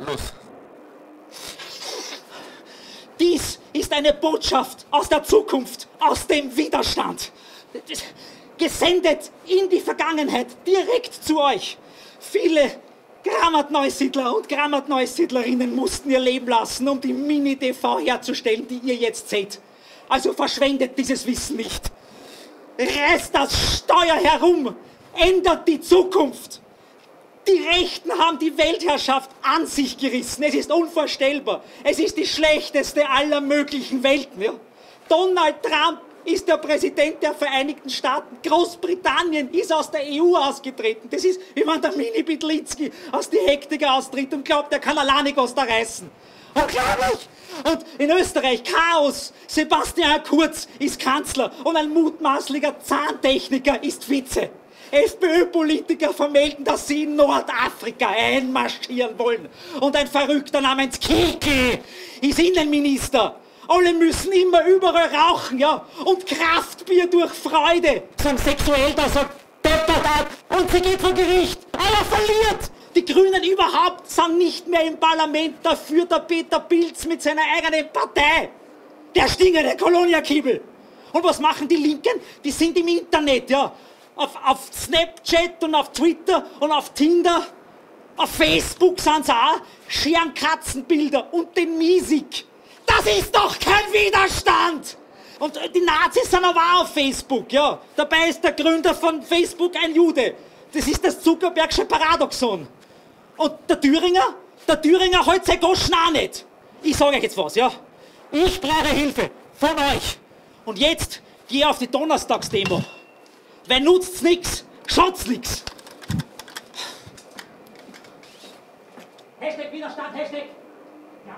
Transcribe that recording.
los. Dies ist eine Botschaft aus der Zukunft, aus dem Widerstand. Gesendet in die Vergangenheit, direkt zu euch. Viele Grammat-Neusiedler und Grammat-Neusiedlerinnen mussten ihr Leben lassen, um die Mini-TV herzustellen, die ihr jetzt seht. Also verschwendet dieses Wissen nicht. Reißt das Steuer herum, ändert die Zukunft. Die Rechten haben die Weltherrschaft an sich gerissen. Es ist unvorstellbar. Es ist die schlechteste aller möglichen Welten. Ja? Donald Trump ist der Präsident der Vereinigten Staaten. Großbritannien ist aus der EU ausgetreten. Das ist, wie wenn der Mini-Bitlinski aus die Hektik austritt und glaubt, er kann alleine was da reißen. Unglaublich! Und in Österreich Chaos. Sebastian Kurz ist Kanzler und ein mutmaßlicher Zahntechniker ist Vize. FPÖ-Politiker vermelden, dass sie in Nordafrika einmarschieren wollen. Und ein Verrückter namens Kiki ist Innenminister. Alle müssen immer überall rauchen, ja. Und Kraftbier durch Freude. Sagen sexuell, da sagt deppert ab. Und sie geht vor Gericht. Aber verliert. Die Grünen überhaupt sind nicht mehr im Parlament. Dafür der Peter Pilz mit seiner eigenen Partei. Der stingende Koloniakiebel. Und was machen die Linken? Die sind im Internet, ja auf, auf Snapchat und auf Twitter und auf Tinder. Auf Facebook sind sie auch. Scheren Katzenbilder und den Miesig. Das ist doch kein Widerstand! Und die Nazis sind aber auch auf Facebook, ja. Dabei ist der Gründer von Facebook ein Jude. Das ist das Zuckerbergsche Paradoxon. Und der Thüringer? Der Thüringer hält sein Goschen auch nicht. Ich sage euch jetzt was, ja. Ich brauche Hilfe von euch. Und jetzt gehe auf die Donnerstagsdemo. Weil nutzt's nix, schaut's nix. Hashtag Widerstand, Hashtag. Ja.